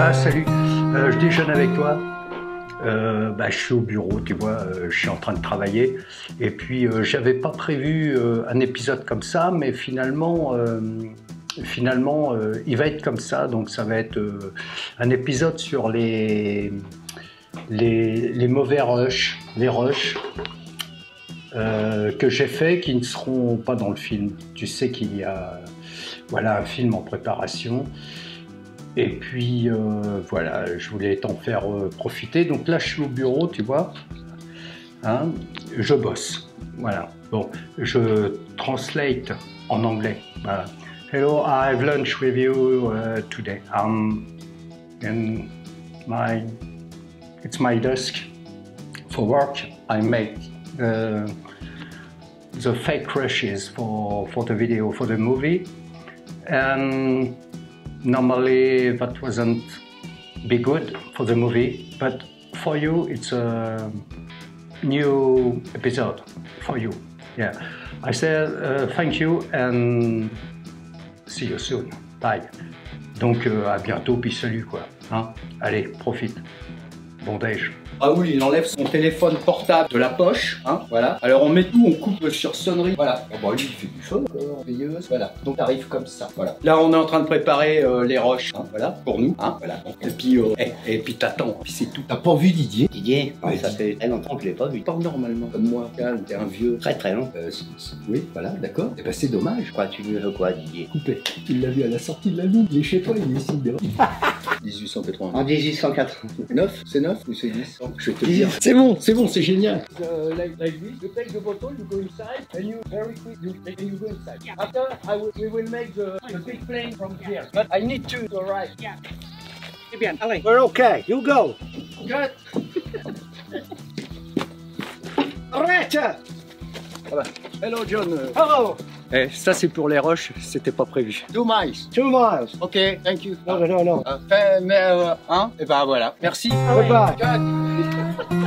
Ah, salut, euh, je déjeune avec toi. Euh, bah, je suis au bureau, tu vois, euh, je suis en train de travailler. Et puis, euh, j'avais pas prévu un épisode comme ça, mais finalement, finalement il va être comme ça. Donc, ça va être un épisode sur les, les, mauvais rushs, les rushs que j'ai fait qui ne seront pas dans le film. Tu sais qu'il y a voilà, un film en préparation. Et puis euh, voilà, je voulais t'en faire euh, profiter. Donc là, je suis au bureau, tu vois. Hein, je bosse. Voilà. Bon, je translate en anglais. Voilà. Hello, I have lunch with you uh, today. Um, and my, it's my desk for work. I make uh, the fake rushes for for the video for the movie, and normally that wasn't be good for the movie, but for you it's a new episode for you. Yeah, I said uh, thank you and see you soon. Bye. Donc euh, à bientôt puis salut quoi. Hein Allez, profite. Bon déj. Raoul, il enlève son téléphone portable de la poche, hein, voilà. Alors on met tout, on coupe sur sonnerie, voilà. Bon, bah, lui, il fait du feu, veilleuse, voilà. Donc t'arrives comme ça, voilà. Là, on est en train de préparer euh, les roches, hein, voilà, pour nous, hein, voilà. Et puis, euh, et, et puis t'attends, puis c'est tout. T'as pas vu Didier? Didier, Ouais, ça fait très longtemps que je l'ai pas vu. Pas normalement, comme moi, calme, t'es un vieux. Très très long. Euh, oui, voilà, d'accord. Et bah c'est dommage. Quoi, tu veux quoi, Didier? Coupé. Il l'a vu à la sortie de la ville, il est chez toi, il est ici dehors. 1880. En 1804. 9 C'est 9 ou c'est 10 Je vais te Dix. dire. C'est bon, c'est bon, c'est génial. uh, like, like this. You take the bottle, you go inside, and you very quick, you, and you go inside. After, I will, we will make the, the big plane from here. But I need to arrive. Yeah. Eh bien, allez. We're okay, you go. Good. Arrête Hello John. Hello. Eh, ça c'est pour les roches, c'était pas prévu. Two miles. Two miles. Okay, thank you. No, no, no. Uh, fait- mais, euh, hein, et ben voilà. Merci. Goodbye. Good.